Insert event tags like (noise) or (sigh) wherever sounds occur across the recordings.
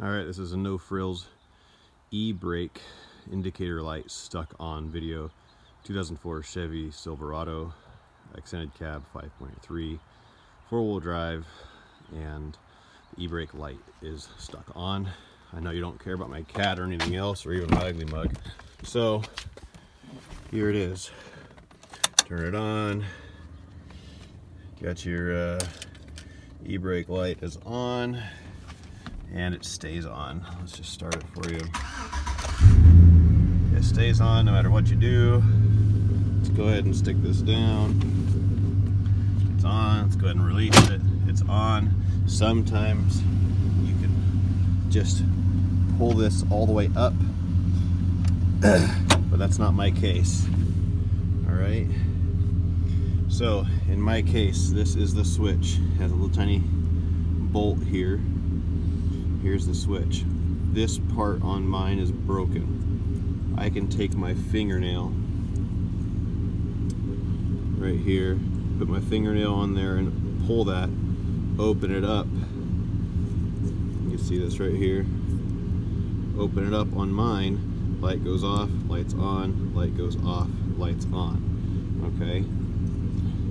All right, this is a no frills e-brake indicator light stuck on video. 2004 Chevy Silverado, extended cab 5.3, four wheel drive, and the e-brake light is stuck on. I know you don't care about my cat or anything else or even my ugly mug. So here it is. Turn it on. Got your uh, e-brake light is on and it stays on. Let's just start it for you. It stays on no matter what you do. Let's go ahead and stick this down. It's on. Let's go ahead and release it. It's on. Sometimes you can just pull this all the way up, (clears throat) but that's not my case. All right. So in my case, this is the switch. It has a little tiny bolt here here's the switch. This part on mine is broken. I can take my fingernail right here, put my fingernail on there and pull that, open it up. You can see this right here. Open it up on mine, light goes off, lights on, light goes off, lights on. Okay?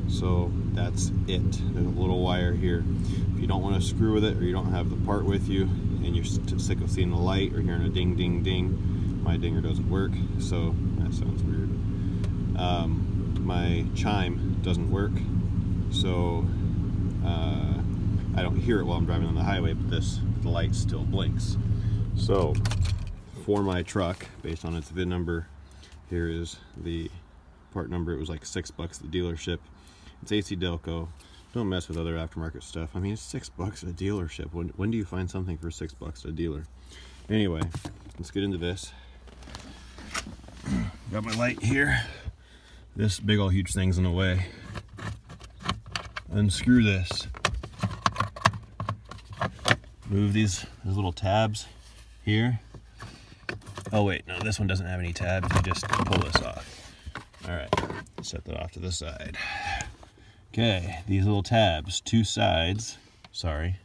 So that's it. There's a little wire here. If you don't want to screw with it or you don't have the part with you and you're sick of seeing the light or hearing a ding, ding, ding, my dinger doesn't work. So that sounds weird. Um, my chime doesn't work. So uh, I don't hear it while I'm driving on the highway, but this the light still blinks. So for my truck, based on its VIN number, here is the part number. It was like six bucks at the dealership. It's AC Delco. Don't mess with other aftermarket stuff. I mean, it's six bucks at a dealership. When, when do you find something for six bucks at a dealer? Anyway, let's get into this. (clears throat) Got my light here. This big old huge thing's in the way. Unscrew this. Move these, these little tabs here. Oh wait, no, this one doesn't have any tabs. You just pull this off. All right, set that off to the side. Okay, these little tabs, two sides, sorry,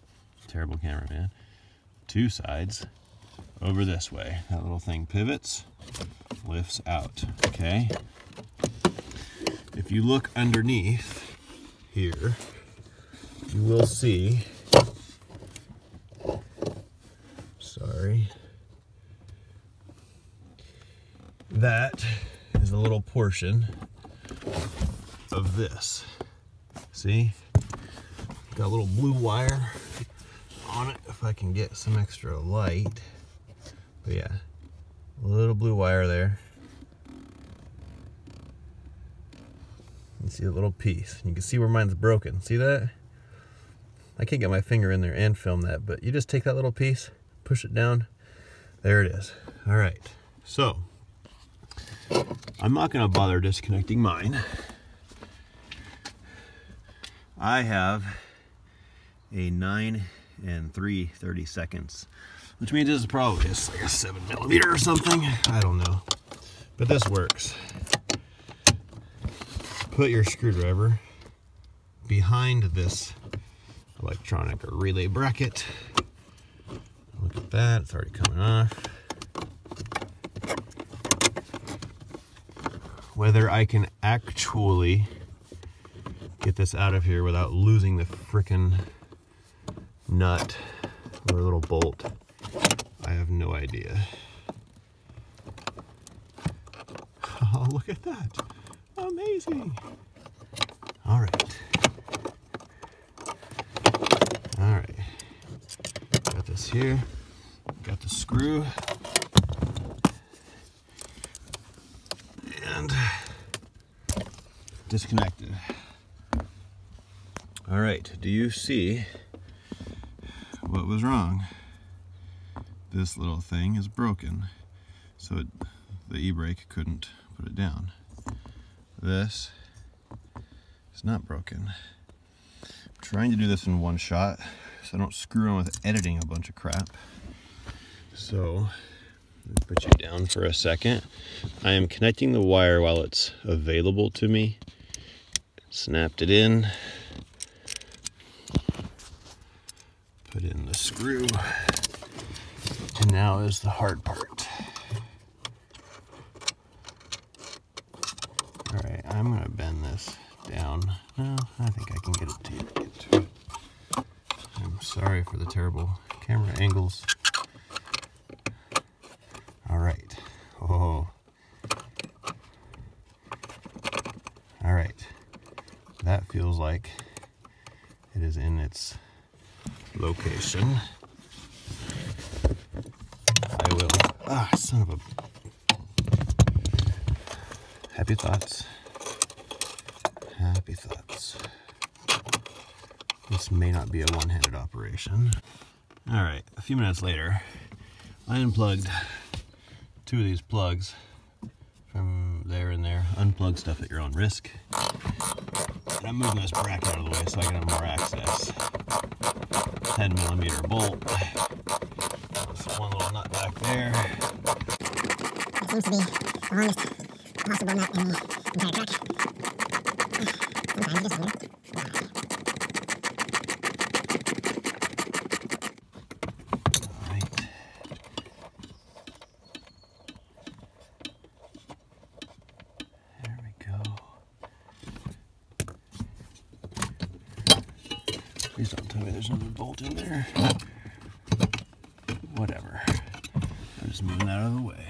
terrible cameraman, two sides over this way. That little thing pivots, lifts out, okay? If you look underneath here, you will see, sorry, that is a little portion of this. See? Got a little blue wire on it if I can get some extra light. But yeah, a little blue wire there. You see a little piece. You can see where mine's broken. See that? I can't get my finger in there and film that, but you just take that little piece, push it down. There it is. All right. So, I'm not going to bother disconnecting mine. I have a 9 and 3 30 seconds, which means this is probably just like a 7 millimeter or something. I don't know. But this works. Put your screwdriver behind this electronic relay bracket. Look at that, it's already coming off. Whether I can actually get this out of here without losing the frickin' nut or a little bolt. I have no idea. (laughs) Oh, look at that. Amazing. All right. All right. Got this here. Got the screw. And disconnected. All right, do you see what was wrong? This little thing is broken, so it, the e-brake couldn't put it down. This is not broken. I'm trying to do this in one shot so I don't screw on with editing a bunch of crap. So, put you down for a second. I am connecting the wire while it's available to me. Snapped it in. Screw. now is the hard part. All right, I'm gonna bend this down. No, I think I can get it to get to it. I'm sorry for the terrible camera angles. All right. Oh. All right. That feels like it is in its location. I will. Ah, son of a. Happy thoughts. Happy thoughts. This may not be a one handed operation. All right, a few minutes later, I unplugged two of these plugs from there and there. Unplug stuff at your own risk. And I'm moving this bracket out of the way so I can have more access. 10 millimeter bolt. There's one little nut back there. It seems to be the longest possible nut in the entire truck. Sometimes ah, just under. All right. There we go. Please don't tell me there's another bolt in there. Whatever. I'm just moving that out of the way.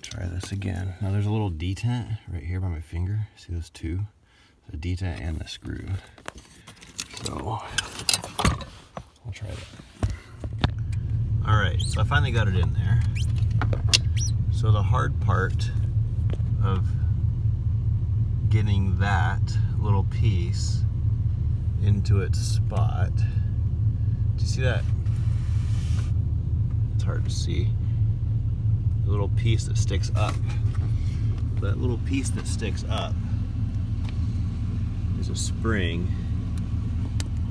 Try this again. Now there's a little detent right here by my finger. See those two? The detent and the screw. So I'll try that. All right, so I finally got it in there. So the hard part of getting that little piece into its spot. Do you see that? It's hard to see. The little piece that sticks up. That little piece that sticks up is a spring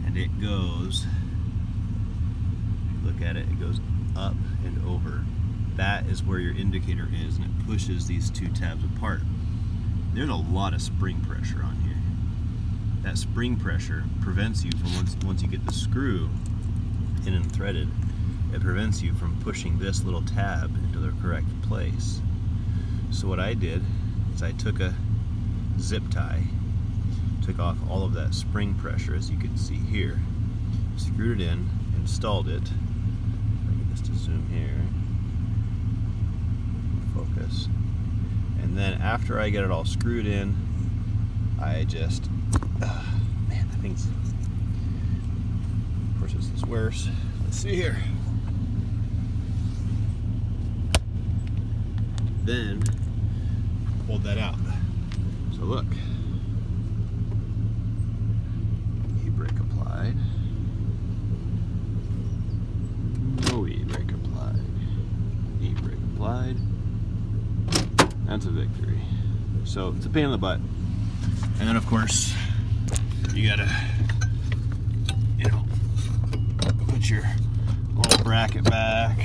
and it goes look at it, it goes up and over. That is where your indicator is, and it pushes these two tabs apart. There's a lot of spring pressure on here. That spring pressure prevents you from once once you get the screw in and threaded, it prevents you from pushing this little tab into the correct place. So what I did is I took a zip tie, took off all of that spring pressure as you can see here, screwed it in, installed it, to zoom here. Focus. And then after I get it all screwed in, I just, thing's, of course this is worse. Let's see here. Then, hold that out. So look. E-brake applied. No e-brake applied. E-brake applied. That's a victory. So it's a pain in the butt. And then of course, you gotta, you know, put your little bracket back.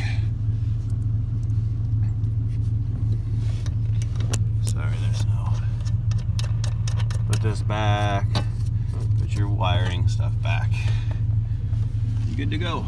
Sorry, there's snow. Put this back. Put your wiring stuff back. You good to go.